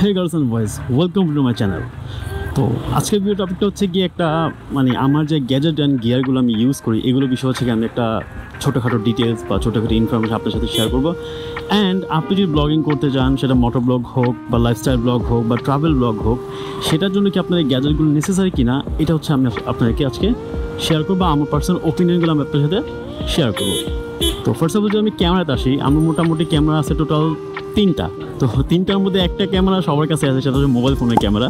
Hey girls and boys welcome to my channel তো আজকের video টপিকটা হচ্ছে গিয়ে একটা মানে আমার যে গ্যাজেট অ্যান্ড গিয়ারগুলো আমি ইউজ করি, এগুলো বিষয় হচ্ছে কি আমি একটা ছোটোখাটো ডিটেলস বা ছোটোখাটো ইনফরমেশন আপনার সাথে শেয়ার করব। অ্যান্ড আপনি যদি ব্লগিং করতে চান সেটা মোটর ব্লগ হোক বা লাইফস্টাইল ব্লগ হোক বা ট্রাভেল ব্লগ হোক, সেটার জন্য কি আপনার এই গ্যাজেটগুলো নেসেসারি কিনা, এটা হচ্ছে আমি আপনাদেরকে আজকে শেয়ার করব। আমার পার্সোনাল ওপিনিয়নগুলো আমি আপনার সাথে শেয়ার করব। তো ফার্স্ট অফ অল যদি আমি ক্যামেরাতে আসি, আমার মোটামুটি ক্যামেরা আছে টোটাল তিনটা। তো তিনটার মধ্যে একটা ক্যামেরা সবার কাছে আছে, সেটা হচ্ছে মোবাইল ফোনের ক্যামেরা।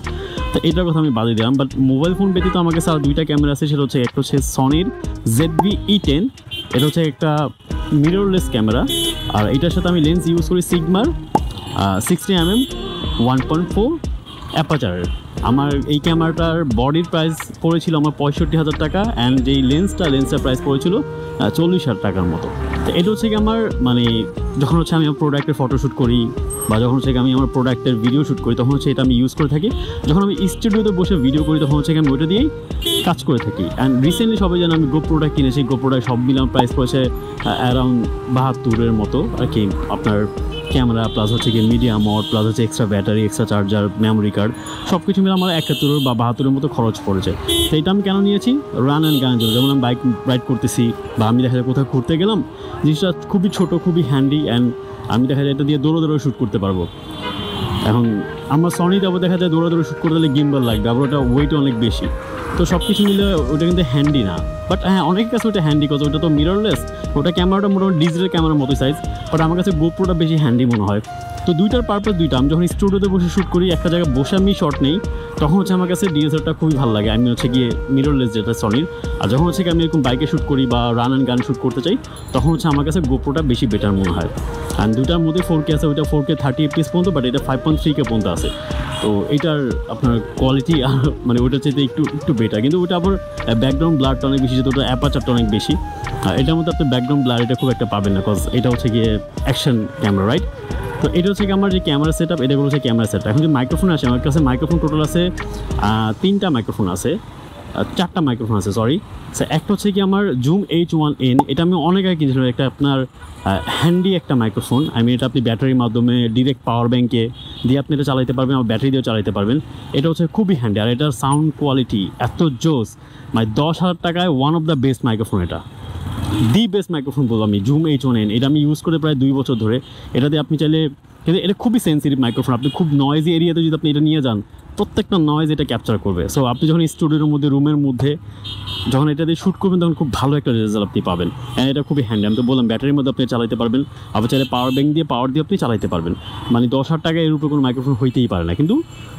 তো এটার কথা আমি বাদে দিলাম বাট মোবাইল ফোন ব্যতীত আমার কাছে আর দুইটা ক্যামেরা আছে, সেটা হচ্ছে একটা হচ্ছে সনির জেড বি ই টেন এটা হচ্ছে একটা মিররলেস ক্যামেরা। আর এটার সাথে আমি লেন্স ইউজ করি সিগমার sixty M M one point four অ্যাপাচারের আমার এই ক্যামেরাটার বডির প্রাইস পড়েছিল আমার পঁয়ষট্টি হাজার টাকা অ্যান্ড এই লেন্সটা লেন্সটার প্রাইস পড়েছিল চল্লিশ হাজার টাকার মতো। তো এটা হচ্ছে কি আমার মানে যখন হচ্ছে আমি আমার প্রোডাক্টের ফটোশ্যুট করি বা যখন হচ্ছে আমি আমার প্রোডাক্টের ভিডিও শ্যুট করি, তখন হচ্ছে এটা আমি ইউজ করে থাকি। যখন আমি স্টুডিওতে বসে ভিডিও করি, তখন হচ্ছে আমি ওইটা দিয়েই কাজ করে থাকি। অ্যান্ড রিসেন্টলি সবাই যেন আমি গো প্রোডাক্ট কিনেছি। গো প্রোডাক্ট সব মিলাম প্রাইস পড়েছে অ্যারাউন্ড বাহাত্তরের মতো আর কি। আপনার ক্যামেরা প্লাস হচ্ছে কি মিডিয়া মড প্লাস হচ্ছে extra battery extra charger memory card সব কিছু মিলে আমার একাত্তর বা বাহাত্তরের মতো খরচ পড়েছে। তো এটা আমি কেন নিয়েছি? রান অ্যান্ড গানের জন্য যেমন আমি বাইক রাইড করতেছি বা আমি দেখা যায় কোথাও ঘুরতে গেলাম, জিনিসটা খুবই ছোট, খুবই হ্যান্ডি অ্যান্ড আমি দেখা যায় এটা দিয়ে দৌড়ো দৌড়ো শ্যুট করতে পারব। এখন আমার সনি আবার দেখা যায় দৌড়া দৌড়ে শ্যুট করতে গেলে গিম্বল লাগবে, আবার ওটা ওয়েট অনেক বেশি। তো সব কিছু মিলে ওটা কিন্তু হ্যান্ডি না। বাট হ্যাঁ অনেকের কাছে ওটা হ্যান্ডি কত ওটা তো মিররলেস ওটা ক্যামেরাটা মোটামুটি ডিজিটাল ক্যামেরার মতো সাইজ বাট আমার কাছে গোপ্রোটা বেশি হ্যান্ডি মনে হয়। তো দুইটার পারপাস দুইটা। আমি যখন স্টুডিওতে বসে শ্যুট করি, একটা জায়গায় বসে আমি শর্ট নেই তখন হচ্ছে আমার কাছে ডিএসএলটা খুবই ভালো লাগে। আমি হচ্ছে গিয়ে মিররলেস যেটা সনির আর যখন হচ্ছে আমি এরকম বাইকে শ্যুট করি বা রান অ্যান্ড গান শ্যুট করতে চাই, তখন হচ্ছে আমার কাছে গোপ্রোটা বেশি বেটার মনে হয়। আর দুটার মধ্যে ফোর কে আছে, ওইটা ফোর কে থার্টি এপিএস পর্যন্ত বাট এটা ফাইভ পয়েন্ট থ্রি কে পর্যন্ত আছে। তো এটার আপনার কোয়ালিটি আর মানে ওইটার চাইতে একটু একটু বেটার কিন্তু ওটা আবার ব্যাকগ্রাউন্ড ব্লারটা অনেক বেশি, যেহেতু ওটা অ্যাপাচারটা অনেক বেশি। আর এটার মধ্যে আপনি ব্যাকগ্রাউন্ড ব্লার এটা খুব একটা পাবেন না কজ এটা হচ্ছে গিয়ে অ্যাকশন ক্যামেরা রাইট তো এটা হচ্ছে আমার যে ক্যামেরা সেট আপ এটা হচ্ছে ক্যামেরা সেট এখন যে মাইক্রোফোন আছে আমার কাছে মাইক্রোফোন টোটাল আছে তিনটা মাইক্রোফোন আছে চারটা মাইক্রোফোন আছে সরি একটা হচ্ছে কি আমার জুম এইচ ওয়ান এন এটা আমি অনেক আগে কিনেছিলাম, একটা আপনার হ্যান্ডি একটা মাইক্রোফোন আমি এটা আপনি ব্যাটারির মাধ্যমে ডিরেক্ট পাওয়ার ব্যাঙ্কে দিয়ে আপনি এটা চালাতে পারবেন আমার ব্যাটারি দিয়েও চালাতে পারবেন। এটা হচ্ছে খুবই হ্যান্ডি আর এটার সাউন্ড কোয়ালিটি এত জোস। মানে দশ হাজার টাকায় one of the best microphone এটা। দি বেস্ট মাইক্রোফোন বলব আমি জুম এইচ ওয়ান এন এটা আমি ইউজ করে প্রায় দুই বছর ধরে। এটাতে আপনি চাইলে, কিন্তু এটা খুবই সেন্সিটিভ মাইক্রোফোন আপনি খুব নয়েজি এরিয়াতে যদি আপনি এটা নিয়ে যান, প্রত্যেকটা নয়েজ এটা ক্যাপচার করবে। সো আপনি যখন স্টুডিওর মধ্যে রুমের মধ্যে যখন এটা দিয়ে শ্যুট করবেন, তখন খুব ভালো একটা রেজাল্ট আপনি পাবেন। হ্যাঁ এটা খুবই হ্যান্ডি আমি তো বললাম ব্যাটারির মধ্যে আপনি চালাতে পারবেন, আবার চাইলে পাওয়ার ব্যাঙ্ক দিয়ে পাওয়ার দিয়ে আপনি চালাতে পারবেন। মানে দশ হাজার টাকা এর উপরে কোনো মাইক্রোফোন হইতেই পারে না। কিন্তু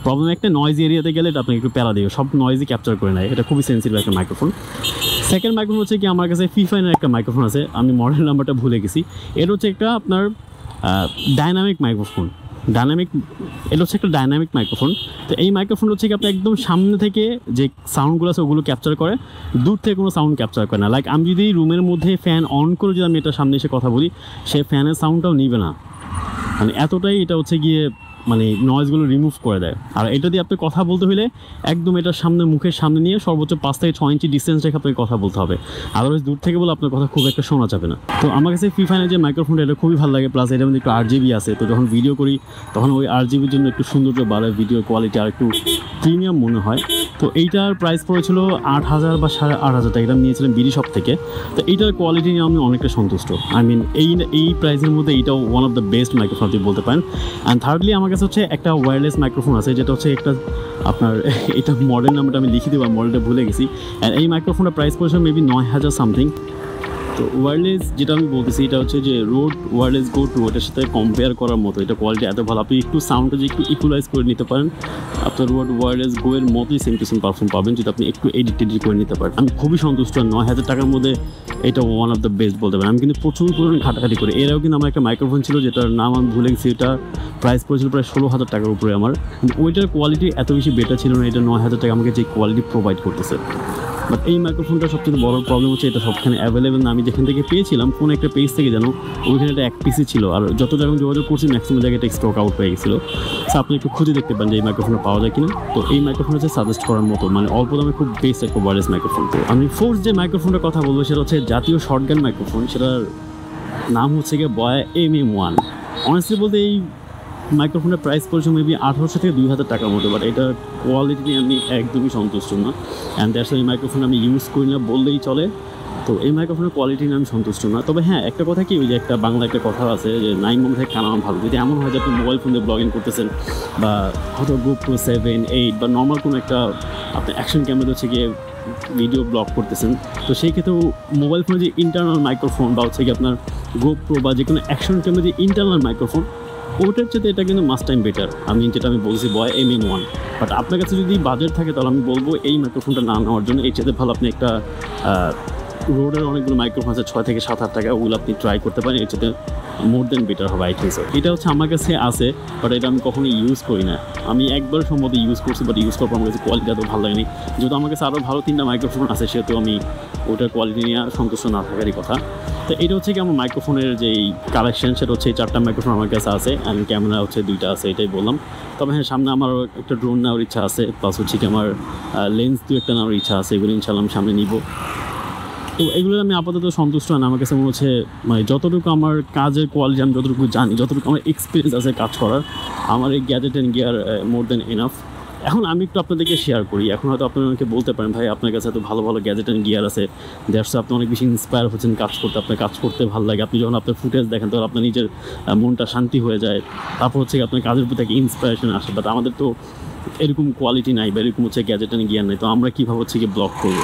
প্রবলেম একটা নয়েজ এরিয়াতে গেলে এটা আপনাকে একটু প্যারা দেবে, সব নয়েজই ক্যাপচার করে নেয়। এটা খুবই সেন্সিটিভ একটা মাইক্রোফোন সেকেন্ড মাইক্রোফোন হচ্ছে কি, আমার কাছে ফিফাইনের একটা মাইক্রোফোন আছে, আমি মডেল নাম্বারটা ভুলে গেছি। এটা হচ্ছে একটা আপনার ডাইনামিক মাইক্রোফোন ডাইনামিক এটা হচ্ছে একটা ডাইনামিক মাইক্রোফোন তো এই মাইক্রোফোন হচ্ছে কি, আপনি একদম সামনে থেকে যে সাউন্ডগুলো আছে, ওগুলো ক্যাপচার করে, দূর থেকে কোনো সাউন্ড ক্যাপচার করে না। লাইক আমি যদি রুমের মধ্যে ফ্যান অন করে যদি আমি এটা সামনে এসে কথা বলি, সে ফ্যানের সাউন্ডটাও নিবে না। মানে এতটাই এটা হচ্ছে গিয়ে মানে নয়েজগুলো রিমুভ করে দেয়। আর এটা দিয়ে আপনি কথা বলতে হলে একদম এটার সামনে, মুখের সামনে নিয়ে সর্বোচ্চ পাঁচ থেকে ছয় ইঞ্চি ডিস্টেন্স রেখে আপনাকে কথা বলতে হবে। আদারওয়াইজ দূর থেকে বলে আপনার কথা খুব একটা শোনা যাবে না। তো আমার কাছে ফ্রি ফাইনের যে মাইক্রোফোনটা এটা খুবই ভালো লাগে প্লাস এটার মধ্যে একটু আর জিবি আছে, তো যখন ভিডিও করি, তখন ওই আর জিবির জন্য একটু সৌন্দর্য বাড়ায় ভিডিও কোয়ালিটি আর একটু প্রিমিয়াম মনে হয়। তো এইটার প্রাইস পড়েছিল আট হাজার বা সাড়ে আট হাজার টাকা, এটা নিয়েছিলাম বিডি শপ থেকে। তো এইটার কোয়ালিটি নিয়ে আমি অনেকটা সন্তুষ্ট। আই মিন এই এই প্রাইসের মধ্যে এইটাও one of the best microphone আপনি বলতে পারেন। অ্যান্ড থার্ডলি আমার কাছে হচ্ছে একটা ওয়্যারলেস মাইক্রোফোন আছে, যেটা হচ্ছে একটা আপনার, এটা মডেল নাম্বারটা আমি লিখে দেবো মডেলটা ভুলে গেছি। অ্যান্ড এই মাইক্রোফোনটা প্রাইস পড়েছে মেবি নয় হাজার সামথিং তো ওয়্যারলেস যেটা আমি বলতেছি, এটা হচ্ছে যে রোড ওয়্যারলেস গো টু ওটার সাথে কম্পেয়ার করার মতো, এটা কোয়ালিটি এত ভালো। আপনি একটু সাউন্ডটা যে একটু ইকুলাইজ করে নিতে পারেন। আপনার ওয়ার্ড ওয়ারলেস এর মতোই সেম টু সেম পারফর্ম পাবেন, যেটা আপনি একটু এডিট টেডিট করে নিতে পারেন। আমি খুবই সন্তুষ্ট, নয় হাজার টাকার মধ্যে এটা ওয়ান অফ দ্য বেস্ট বলতে পারেন। আমি কিন্তু প্রচুর পরিমাণে ঘাটাঘাটি করি। এরাও কিন্তু আমার একটা মাইক্রোফোন ছিল, যেটার নাম আমি ভুলে গেছি, এটা প্রাইস পড়েছিল প্রায় ষোলো হাজার টাকার উপরে আমার। ওইটার কোয়ালিটি এত বেশি বেটার ছিল না, এটা নয় হাজার টাকা আমাকে যে কোয়ালিটি প্রোভাইড করতেছে। বাট এই মাইক্রোফোনটা সবচেয়ে বড় প্রবলেম হচ্ছে এটা সবখানে অ্যাভেলেবেল না। আমি যেখান থেকে পেয়েছিলাম, কোন একটা পেজ থেকে যেন ওইখানে একটা এক পিসই ছিল। আর যত জায়গায় যোগাযোগ করছি ম্যাক্সিমাম জায়গায় এটা স্টক আউট হয়ে গেছিল। সো আপনি একটু খুঁজে দেখতে পারেন যে এই মাইক্রোফোনটা পাওয়া যায় কিনা। তো এই মাইক্রোফোন হচ্ছে সাজেস্ট করার মতো। মানে অল্প দামে খুব বেস্ট একটা ওয়ারলেস মাইক্রোফোন তো। আমি ফোর্থ যে মাইক্রোফোনটার কথা বলব, সেটা হচ্ছে জাতীয় শর্টগান মাইক্রোফোন সেটার নাম হচ্ছে গিয়ে Boya M M one honestly বলতে এই মাইক্রোফোনের প্রাইস পড়েছে মেবি আঠারোশো থেকে দুই হাজার টাকার মতো বাট এটা কোয়ালিটি নিয়ে আমি একদমই সন্তুষ্ট না। অ্যান্ড দ্যাটস এই মাইক্রোফোন আমি ইউজ করি না বললেই চলে। তো এই মাইক্রোফোনের কোয়ালিটি নিয়ে আমি সন্তুষ্ট না। তবে হ্যাঁ একটা কথা কি, ওই যে একটা বাংলা একটা কথা আছে যে নাইন মন থেকে কানানো ভালো। যদি এমন হয় যে আপনি মোবাইল ফোন দিয়ে ব্লগিং করতেছেন বা হয়তো GoPro সেভেন এইট বা নর্মাল কোনো একটা আপনি অ্যাকশন ক্যামেরা হচ্ছে গিয়ে ভিডিও ব্লগ করতেছেন, তো সেই ক্ষেত্রেও মোবাইল ফোনে যে ইন্টারনাল মাইক্রোফোন বা হচ্ছে গিয়ে আপনার গোপ্রো বা যে কোনো অ্যাকশন ক্যামেরা যে ইন্টারনাল মাইক্রোফোন ওটার চেয়ে এটা কিন্তু মাস্ট টাইম বেটার আমি যেটা আমি বলছি Boya M M one but আপনার কাছে যদি বাজেট থাকে, তাহলে আমি বলব এই মাইক্রোফোনটা না নেওয়ার জন্য। এই চেয়ে ভালো আপনি একটা রোডের অনেকগুলো মাইক্রোফোন আছে, ছয় থেকে সাত হাজার টাকা, ওগুলো আপনি ট্রাই করতে পারেন। এর চেয়ে মোর দেন বেটার হবে আই থিঙ্ক এটা হচ্ছে আমার কাছে আছে বাট এটা আমি কখনোই ইউজ করি না। আমি একবার সম্ভবত ইউজ করছি বাট ইউজ করার পর আমার কাছে কোয়ালিটি এত ভালো লাগেনি। যেহেতু আমার কাছে আরও ভালো তিনটা মাইক্রোফোন আছে, সেহেতু আমি ওটার কোয়ালিটি নিয়ে সন্তুষ্ট না থাকারই কথা। তো এটা হচ্ছে কি আমার মাইক্রোফোনের যেই কালেকশন সেটা হচ্ছে চারটা মাইক্রোফোন আমার কাছে আছে অ্যান্ড ক্যামেরা হচ্ছে দুইটা আছে, এটাই বললাম। তবে হ্যাঁ সামনে আমার একটা ড্রোন নেওয়ার ইচ্ছা আছে প্লাস হচ্ছে কি আমার লেন্স দু একটা নেওয়ার ইচ্ছা আছে, এগুলো ইনশাল্লাহ আমি সামনে নিব। তো এগুলো আমি আপাতত সন্তুষ্ট না। আমার কাছে মনে হচ্ছে মানে যতটুকু আমার কাজের কোয়ালিটি আমি যতটুকু জানি, যতটুকু আমার এক্সপিরিয়েন্স আছে কাজ করার, আমার এই gadget and gear more than enough এখন আমি একটু আপনাদেরকে শেয়ার করি। এখন হয়তো আপনারা আমাকে বলতে পারেন, ভাই, আপনার কাছে এত ভালো ভালো গ্যাজেট অ্যান্ড গিয়ার আছে। দ্যাটস আপনি অনেক বেশি ইন্সপায়ার হচ্ছেন কাজ করতে। আপনার কাজ করতে ভালো লাগে। আপনি যখন আপনার ফুটেজ দেখেন, তখন আপনার নিজের মনটা শান্তি হয়ে যায়। তারপর হচ্ছে আপনার কাজের প্রতি একটা ইন্সপিরেশন আসে। বাট আমাদের তো এরকম কোয়ালিটি নাই বা এরকম হচ্ছে গ্যাজেট অ্যান্ড গিয়ার নাই। তো আমরা কীভাবে হচ্ছে কি ব্লগ করব?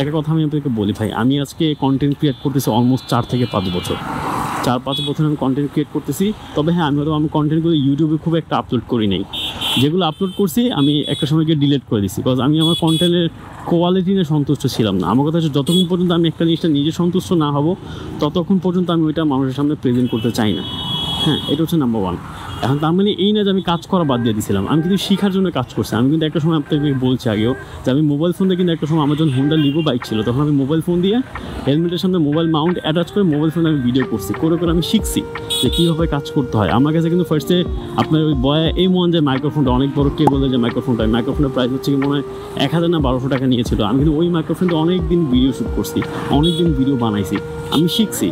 একটা কথা আমি আপনাকে বলি ভাই, আমি আজকে কন্টেন্ট ক্রিয়েট করতেছি অলমোস্ট চার থেকে পাঁচ বছর। চার পাঁচ বছর আমি কন্টেন্ট ক্রিয়েট করতেছি, তবে হ্যাঁ আমি হয়তো আমি কন্টেন্টগুলো ইউটিউবে খুব একটা আপলোড করি নাই। যেগুলো আপলোড করছি, আমি একটা সময় গিয়ে ডিলিট করে দিচ্ছি বিকজ আমি আমার কন্টেন্টের কোয়ালিটি নিয়ে সন্তুষ্ট ছিলাম না। আমার কথা হচ্ছে, যতক্ষণ পর্যন্ত আমি একটা জিনিসটা নিজে সন্তুষ্ট না হব, ততক্ষণ পর্যন্ত আমি ওইটা মানুষের সামনে প্রেজেন্ট করতে চাই না। হ্যাঁ এটা হচ্ছে নাম্বার ওয়ান এখন তার মানে এই না যে আমি কাজ করা বাদ দিয়ে দিয়েছিলাম আমি কিন্তু শেখার জন্য কাজ করছি। আমি কিন্তু একটা সময় আপনাকে বলছি আগেও যে আমি মোবাইল ফোন দিয়ে কিন্তু একটা সময় আমার যখন হোন্ডা লিভো বাইক ছিল। তখন আমি মোবাইল ফোন দিয়ে হেলমেটের সামনে মোবাইল মাউন্ট অ্যাটাচ করে মোবাইল ফোনে আমি ভিডিও করছি। করে করে আমি শিখছি যে কীভাবে কাজ করতে হয়। আমার কাছে কিন্তু ফার্স্টে আপনার ওই বয়া এই মন যে মাইক্রোফোনটা অনেক বড় কেবলের যে মাইক্রোফোনটা মাইক্রোফোনের প্রাইস হচ্ছে কি মনে হয় এক হাজার না বারোশো টাকা নিয়েছিল। আমি কিন্তু ওই মাইক্রোফোনটা অনেক দিন ভিডিও শ্যুট করছি অনেক দিন ভিডিও বানাইছি। আমি শিখছি।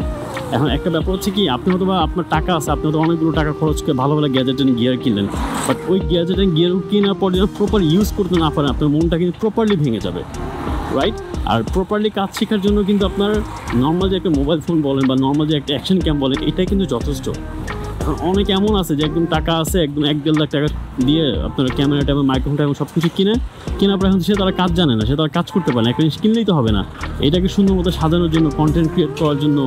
এখন একটা ব্যাপার হচ্ছে কি, আপনি হয়তো বা আপনার টাকা আছে, আপনি হয়তো অনেকগুলো টাকা খরচ করে ভালো ভালো গ্যাজেট অ্যান্ড গিয়ার কিনলেন বাট ওই গ্যাজেট অ্যান্ড গিয়ার কেনার পর যেন প্রপার ইউজ করতে না পারেন, আপনার মনটা কিন্তু প্রপারলি ভেঙে যাবে রাইট আর প্রপারলি কাজ শেখার জন্য কিন্তু আপনার নর্মাল যে একটা মোবাইল ফোন বলেন বা নর্মাল যে একটা অ্যাকশন ক্যাম্প বলেন, এটাই কিন্তু যথেষ্ট। অনেক এমন আছে যে একদম টাকা আছে, একদম এক দেড় লাখ টাকা দিয়ে আপনার ক্যামেরা ট্যামেরা মাইক্রোফোন ট্যামেরা সব কিছু কিনে, কেনার পর এখন সে তারা কাজ জানে না, সে তারা কাজ করতে পারে না। একটা জিনিস কিনলেই তো হবে না। এটাকে সুন্দর মতো সাজানোর জন্য কন্টেন্ট ক্রিয়েট করার জন্য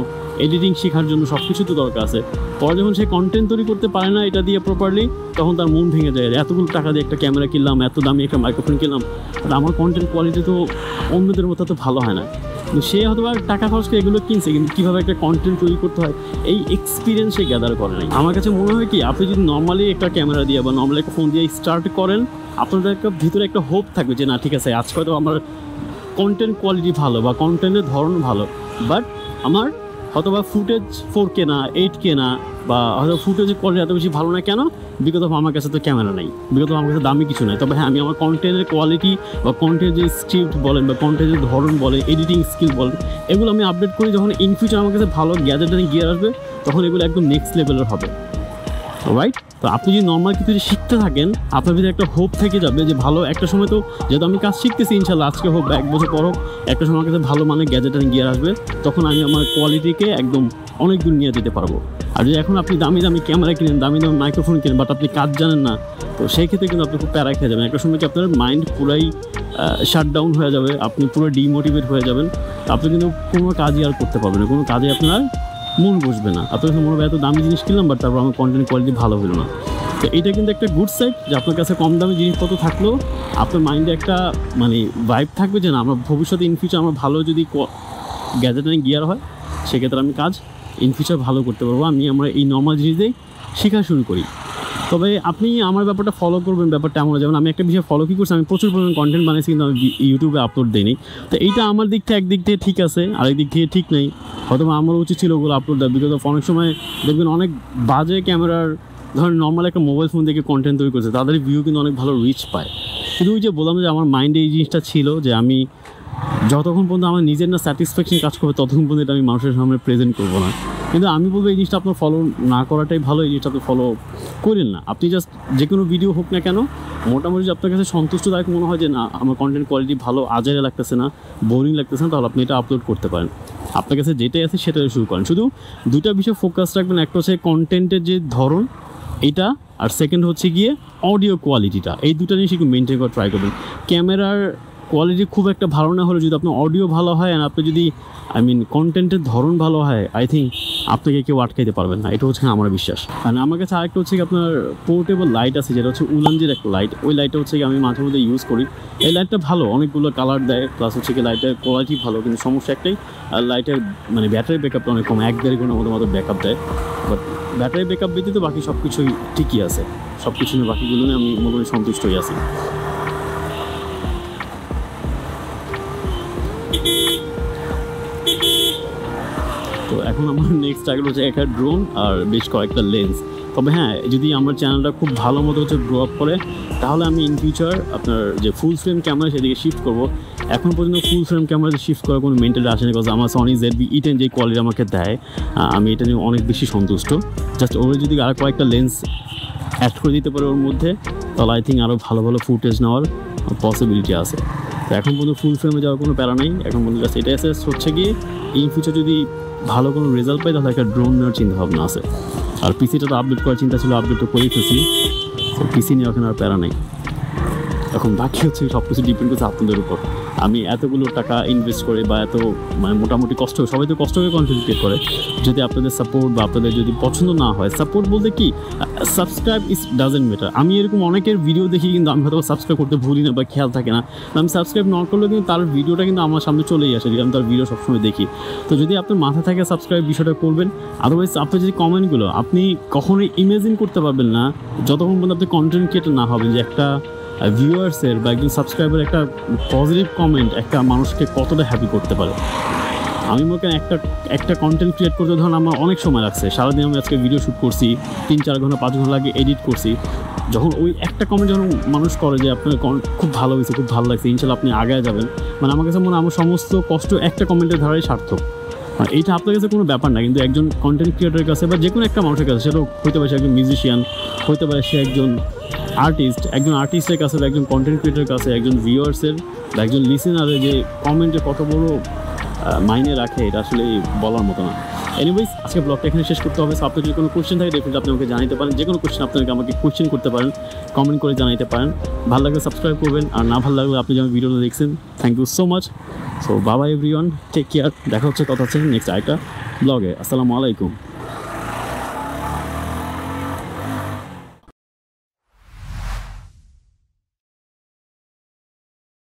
এডিটিং শেখার জন্য সব কিছু তো দরকার আছে। পরে যখন সে কন্টেন্ট তৈরি করতে পারে না এটা দিয়ে প্রপারলি তখন তার মন ভেঙে যায় এতগুলো টাকা দিয়ে একটা ক্যামেরা কিনলাম, এত দামি একটা মাইক্রোফোন কিনলাম। আর আমার কন্টেন্ট কোয়ালিটি তো অন্যদের মতো তো ভালো হয় না। সে হয়তো টাকা খরচ করে এগুলো কিনছে, কিন্তু কীভাবে একটা কন্টেন্ট তৈরি করতে হয়, এই এক্সপিরিয়েন্স সে গ্যাদার করে নাই। আমার কাছে মনে হয় কি, আপনি যদি নর্মালি একটা ক্যামেরা দিয়ে বা নর্মালি একটা ফোন দিয়ে স্টার্ট করেন, আপনাদের একটা ভিতরে একটা হোপ থাকবে যে, না, ঠিক আছে, আজকে হয়তো আমার কন্টেন্ট কোয়ালিটি ভালো বা কন্টেন্টের ধরন ভালো। বাট আমার হয়তো বা ফুটেজ ফোর কে না এইট কে না, বা হয়তো ফুটেজ কোয়ালিটি এত বেশি ভালো না কেন? বিগত আমার কাছে তো ক্যামেরা নেই। বিগত আমার কাছে দামি কিছু নাই। তবে হ্যাঁ আমি আমার কন্টেন্টের কোয়ালিটি বা কন্টেন্টের যে স্ক্রিপ্ট বলেন বা কন্টেন্টের ধরন বলেন এডিটিং স্কিল বলেন, এগুলো আমি আপডেট করি যখন ইন ফিউচার আমার কাছে ভালো গ্যাজেট গিয়ার আসবে, তখন এগুলো একদম নেক্সট লেভেলের হবে। রাইট তো আপনি যদি নর্মাল কিছু শিখতে থাকেন, আপনার ভিতরে একটা হোপ থেকে যাবে যে ভালো, একটা সময় তো যেহেতু আমি কাজ শিখতেছি ইনশাল্লাহ আজকে হোক বা এক বছর পর হোক, একটা সময় আমার কাছে ভালো মানে গ্যাজেট অ্যান্ড গিয়ার আসবে, তখন আমি আমার কোয়ালিটিকে একদম অনেক দূর নিয়ে যেতে পারব। আর যদি এখন আপনি দামি দামি ক্যামেরা কিনেন, দামি দামি মাইক্রোফোন কিনেন বাট আপনি কাজ জানেন না, তো সেই ক্ষেত্রে কিন্তু আপনি খুব প্যারা খেয়ে যাবেন। একটা সময় কি আপনার মাইন্ড পুরাই শাট ডাউন হয়ে যাবে, আপনি পুরো ডিমোটিভেট হয়ে যাবেন। আপনি কিন্তু কোনো কাজই আর করতে পারবেন না। কোনো কাজে আপনার মন বসবে না। আপনার কাছে মনে হবে এত দামি জিনিস কিনলাম বাট তারপর আমার কন্টেন্ট কোয়ালিটি ভালো হলো না। তো এটা কিন্তু একটা গুড সাইড যে আপনার কাছে কম দামি জিনিসপত্র থাকলেও আপনার মাইন্ডে একটা মানে ভাইব থাকবে যে না, আমার ভবিষ্যতে ইন ফিউচার আমার ভালো যদি গ্যাজেট গিয়ার হয়, সেক্ষেত্রে আমি কাজ ইন ফিউচার ভালো করতে পারব। আমি আমরা এই নর্মাল জিনিস দিয়েই শেখা শুরু করি। তবে আপনি আমার ব্যাপারটা ফলো করবেন, ব্যাপারটা এমন যেমন আমি একটা বিষয় ফলো কী করছি, আমি প্রচুর পরিমাণ কন্টেন্ট বানাইছি, কিন্তু আমি ইউটিউবে আপলোড দিইনি। তো এইটা আমার দিক থেকে একদিক থেকে ঠিক আছে আরেক দিক থেকে ঠিক নেই। হয়তো আমারও আমার উচিত ছিল ওগুলো আপলোড দেওয়া। বিকজ অনেক সময় দেখবেন অনেক বাজে ক্যামেরার ধরেন নর্মাল একটা মোবাইল ফোন থেকে কন্টেন্ট তৈরি করছে, তাদের ভিউ কিন্তু অনেক ভালো রিচ পায়। কিন্তু ওই যে বললাম যে আমার মাইন্ডে এই জিনিসটা ছিল যে আমি যতক্ষণ পর্যন্ত আমার নিজের না স্যাটিসফ্যাকশন কাজ করবে, ততক্ষণ পর্যন্ত এটা আমি মানুষের সামনে প্রেজেন্ট করব না। কিন্তু আমি বলব এই জিনিসটা আপনার ফলো না করাটাই ভালো, এই জিনিসটা আপনি ফলো করেন না। আপনি জাস্ট যে কোনো ভিডিও হোক না কেন, মোটামুটি যদি আপনার কাছে সন্তুষ্টদায়ক মনে হয় যে না, আমার কন্টেন্ট কোয়ালিটি ভালো আজারে লাগতেছে না বোরিং লাগতেছে না, তাহলে আপনি এটা আপলোড করতে পারেন। আপনার কাছে যেটাই আছে সেটাই শুরু করেন। শুধু দুটা বিষয় ফোকাস রাখবেন, একটা হচ্ছে কন্টেন্টের যে ধরন, এটা আর সেকেন্ড হচ্ছে গিয়ে অডিও কোয়ালিটিটা এই দুটো জিনিস একটু মেনটেন করে ট্রাই করবেন। ক্যামেরার কোয়ালিটি খুব একটা ভালো না হলে যদি আপনার অডিও ভালো হয় আর আপনি যদি আই মিন কন্টেন্টের ধরন ভালো হয় আই থিঙ্ক আপনাকে কেউ আটকাইতে পারবেন না, এটা হচ্ছে আমার বিশ্বাস। কারণ আমার কাছে আরেকটা হচ্ছে আপনার পোর্টেবল লাইট আছে, যেটা হচ্ছে উলানজির একটা লাইট ওই লাইটটা হচ্ছে আমি মাঝে মধ্যে ইউজ করি। এই লাইটটা ভালো, অনেকগুলো কালার দেয় প্লাস হচ্ছে কি লাইটের কোয়ালিটি ভালো, কিন্তু সমস্যা একটাই লাইটের মানে ব্যাটারি ব্যাকআপটা অনেক কম, এক দেড় ঘণ্টার মতো মতো ব্যাকআপ দেয়। বাট ব্যাটারি ব্যাকআপ ব্যতীত বাকি সব কিছুই ঠিকই আছে। সব কিছু নিয়ে বাকিগুলো নিয়ে আমি মোটামুটি সন্তুষ্ট হয়ে আছি। এখন আমার নেক্সট টার্গেট হচ্ছে একটা ড্রোন আর বেশ কয়েকটা লেন্স তবে হ্যাঁ যদি আমার চ্যানেলটা খুব ভালো মতো হচ্ছে গ্রো আপ করে, তাহলে আমি ইন ফিউচার আপনার যে ফুল ফ্রেম ক্যামেরা সেদিকে শিফট করব। এখন পর্যন্ত ফুল ফ্রেম ক্যামেরাতে শিফট করার কোনো মেন্টালি আসেনি বিকজ আমার Sony Z B E ten যে কোয়ালিটি আমাকে দেয় আমি এটা নিয়ে অনেক বেশি সন্তুষ্ট। জাস্ট ওর যদি আর কয়েকটা লেন্স অ্যাড করে দিতে পারে ওর মধ্যে, তাহলে আই থিঙ্ক আরও ভালো ভালো ফুটেজ নেওয়ার পসিবিলিটি আছে। তো এখন পর্যন্ত ফুল ফ্রেমে যাওয়ার কোনো প্যারা নাই। এখন পর্যন্ত জাস্ট আছে হচ্ছে কি ইন ফিউচার যদি ভালো কোনো রেজাল্ট পাই, তাহলে একটা ড্রোন নেওয়ার চিন্তা ভাবনা আছে। আর পিসিটা তো আপডেট করার চিন্তা ছিল আপডেট তো করেই ফেলছি। পিসি নিয়ে ওখানে আর প্যারা নেই। এখন বাকি হচ্ছে সব কিছু ডিপেন্ড করছে আপনাদের উপর। আমি এতগুলো টাকা ইনভেস্ট করে বা এত মানে মোটামুটি কষ্ট সবাই তো কষ্ট করে কন্ট্রিবিউট করে। যদি আপনাদের সাপোর্ট বা আপনাদের যদি পছন্দ না হয় সাপোর্ট বলতে কি সাবস্ক্রাইব ইস ডাজেন্ট ম্যাটার আমি এরকম অনেকের ভিডিও দেখি, কিন্তু আমি হয়তো সাবস্ক্রাইব করতে ভুলি না বা খেয়াল থাকে না। আমি সাবস্ক্রাইব না করলে কিন্তু তার ভিডিওটা কিন্তু আমার সামনে চলেই আসে আমি তার ভিডিও সবসময় দেখি। তো যদি আপনার মাথা থাকে সাবস্ক্রাইব বিষয়টা করবেন। আদারওয়াইজ আপনার যদি কমেন্টগুলো আপনি কখনোই ইমেজিন করতে পারবেন না, যতক্ষণ পর্যন্ত আপনি কন্টেন্ট ক্রিয়েটার না হবেন যে একটা ভিউয়ার্সের বা একজন সাবস্ক্রাইবার একটা পজিটিভ কমেন্ট একটা মানুষকে কতটা হ্যাপি করতে পারে। আমি মনে করেন একটা একটা কন্টেন্ট ক্রিয়েট করতে ধরুন আমার অনেক সময় লাগছে। সারাদিন আমি আজকে ভিডিও শ্যুট করছি, তিন চার ঘণ্টা, পাঁচ ঘণ্টা লাগে এডিট করছি। যখন ওই একটা কমেন্ট যখন মানুষ করে যে আপনার খুব ভালো হয়েছে, খুব ভালো লাগছে, ইনশাল্লাহ আপনি আগায় যাবেন। মানে আমার কাছে মনে হয় আমার সমস্ত কষ্ট একটা কমেন্টের ধারাই সার্থক। মানে এইটা আপনার কাছে কোনো ব্যাপার না, কিন্তু একজন কন্টেন্ট ক্রিয়েটারের কাছে বা যে কোনো একটা মানুষের কাছে সেটা হইতে পারে সে একজন মিউজিশিয়ান হইতে পারে সে একজন আর্টিস্ট একজন আর্টিস্টের কাছে বা একজন কন্টেন্ট ক্রিয়েটারের কাছে, একজন ভিউয়ার্সের বা একজন লিসেনারের যে কমেন্টে কত বড় মাইনে রাখে, এটা আসলে বলার মতো না। এনিওয়েজ আজকে ব্লগটা এখানে শেষ করতে হবে। আপনার যদি কোনো কোশ্চেন থাকে ডেফিনেটলি আপনি আমাকে জানাতে পারেন। যে কোনো কোশ্চেন আপনাকে আমাকে কোশ্চেন করতে পারেন কমেন্ট করে জানাতে পারেন। ভালো লাগলে সাবস্ক্রাইব করবেন, আর না ভালো লাগলে আপনি যেমন ভিডিওটা দেখছেন thank you so much so বাবা এভরিওয়ান টেক কেয়ার দেখা হচ্ছে, কথা হচ্ছে নেক্সট আরেকটা ব্লগে আসসালামু আলাইকুম।